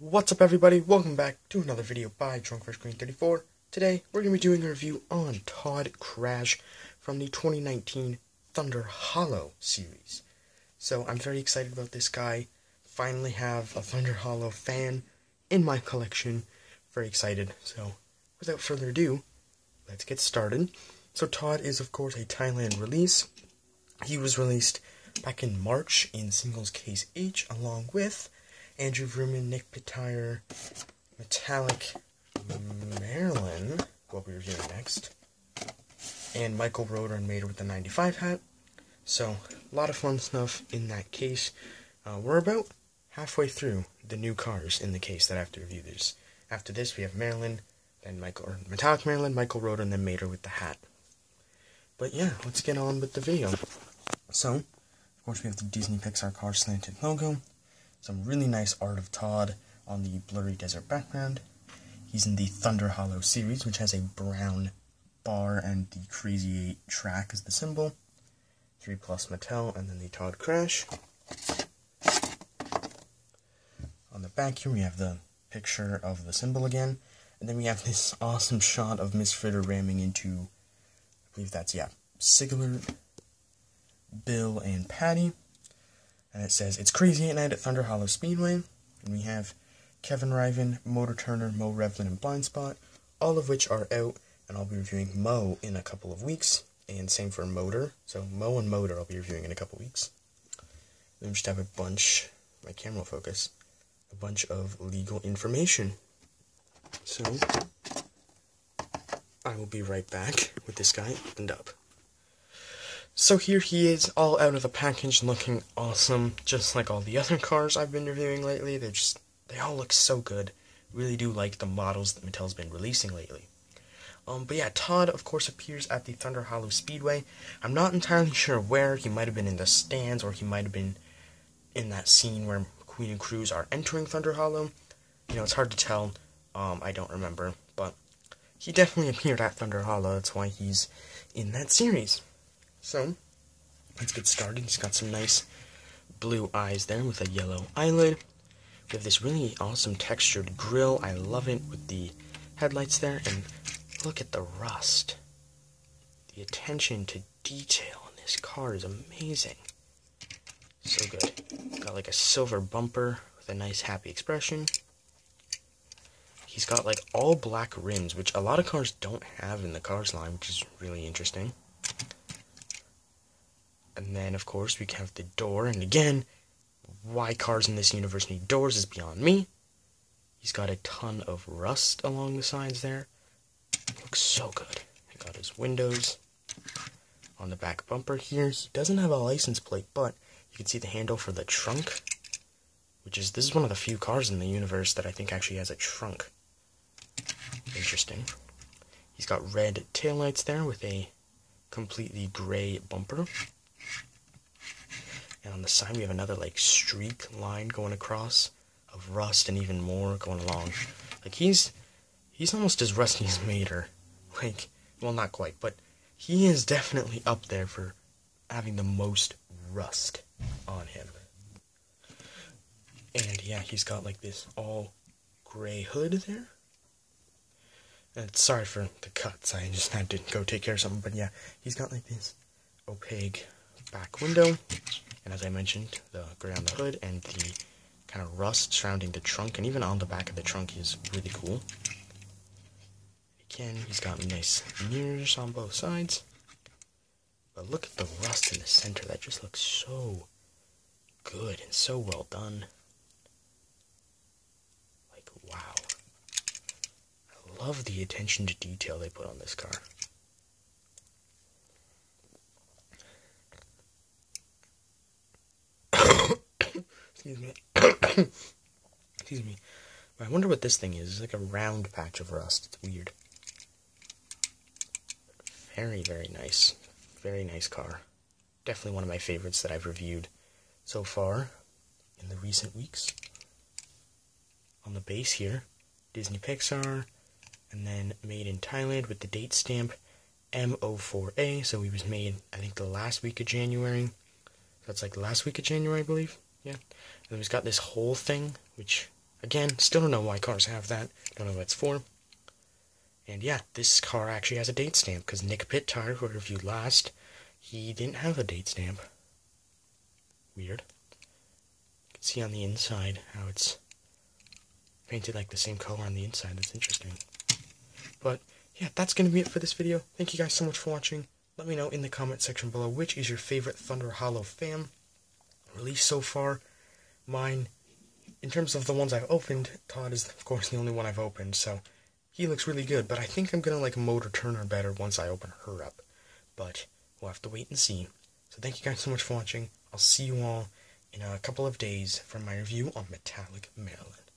What's up everybody, welcome back to another video by TrunkFreshGreen34. Today, we're going to be doing a review on Todd Krash from the 2019 Thunder Hollow series. So, I'm very excited about this guy. Finally have a Thunder Hollow fan in my collection. Very excited. So, without further ado, let's get started. So, Todd is of course a Thailand release. He was released back in March in Singles Case H along with Andrew Vrooman, Nick Pit-Tire, Metallic Marilyn, what we're reviewing next, and Michael Rotor and Mater with the 95 hat. So, a lot of fun stuff in that case. Uh, we're about halfway through the new cars in the case that I have to review. This. After this, we have Marilyn, then Michael, or Metallic Marilyn, Michael Rotor, and then Mater with the hat. But yeah, let's get on with the video. So, of course, we have the Disney Pixar car slanted logo. Some really nice art of Todd on the blurry desert background. He's in the Thunder Hollow series, which has a brown bar and the Crazy 8 track as the symbol. 3 plus Mattel, and then the Todd Krash. On the back here, we have the picture of the symbol again. And then we have this awesome shot of Miss Fritter ramming into, I believe that's, yeah, Sigler, Bill, and Patty. And it says, It's crazy at night at Thunder Hollow Speedway. And we have Kevin Riven, Motor Turner, Mo Revlin, and Blind Spot, all of which are out. And I'll be reviewing Mo in a couple of weeks. And same for Motor. So Mo and Motor I'll be reviewing in a couple of weeks. Then we just have a bunch, my camera will focus, a bunch of legal information. So, I will be right back with this guy opened up. So here he is, all out of the package, looking awesome, just like all the other cars I've been reviewing lately. They're just, they all look so good. Really do like the models that Mattel's been releasing lately. Um, but yeah, Todd, of course, appears at the Thunder Hollow Speedway. I'm not entirely sure where. He might have been in the stands, or he might have been in that scene where Queen and Cruz are entering Thunder Hollow. You know, it's hard to tell. Um, I don't remember. But he definitely appeared at Thunder Hollow. That's why he's in that series. So, let's get started. He's got some nice blue eyes there with a yellow eyelid. We have this really awesome textured grill. I love it with the headlights there. And look at the rust. The attention to detail on this car is amazing. So good. Got like a silver bumper with a nice happy expression. He's got like all black rims, which a lot of cars don't have in the cars line, which is really interesting. And then, of course, we have the door. And again, why cars in this universe need doors is beyond me. He's got a ton of rust along the sides there. Looks so good. He got his windows on the back bumper here. He doesn't have a license plate, but you can see the handle for the trunk. Which is, this is one of the few cars in the universe that I think actually has a trunk. Interesting. He's got red taillights there with a completely gray bumper. And on the side we have another like streak line going across of rust and even more going along. Like he's he's almost as rusty as Mater. Like well not quite, but he is definitely up there for having the most rust on him. And yeah, he's got like this all gray hood there. And sorry for the cuts, I just had to go take care of something, but yeah, he's got like this opaque back window and as I mentioned, the gray on the hood and the kind of rust surrounding the trunk, and even on the back of the trunk is really cool. Again, he's got nice mirrors on both sides. But look at the rust in the center. That just looks so good and so well done. Like, wow. I love the attention to detail they put on this car. Excuse me. Excuse me. I wonder what this thing is. It's like a round patch of rust. It's weird. Very, very nice. Very nice car. Definitely one of my favorites that I've reviewed so far in the recent weeks. On the base here, Disney Pixar, and then made in Thailand with the date stamp M04A. So he was made, I think, the last week of January. That's like last week of January, I believe. Yeah. And then he's got this whole thing, which Again, still don't know why cars have that. Don't know what it's for. And yeah, this car actually has a date stamp because Nick Pit-Tire, who I reviewed last, he didn't have a date stamp. Weird. You can see on the inside how it's painted like the same color on the inside. That's interesting. But yeah, that's going to be it for this video. Thank you guys so much for watching. Let me know in the comment section below which is your favorite Thunder Hollow fan released so far. Mine, in terms of the ones I've opened, Todd is of course the only one I've opened, so he looks really good. But I think I'm to like Motor Turner better once I open her up. But we'll have to wait and see. So thank you guys so much for watching. I'll see you all in a couple of days for my review on Metallic Maryland.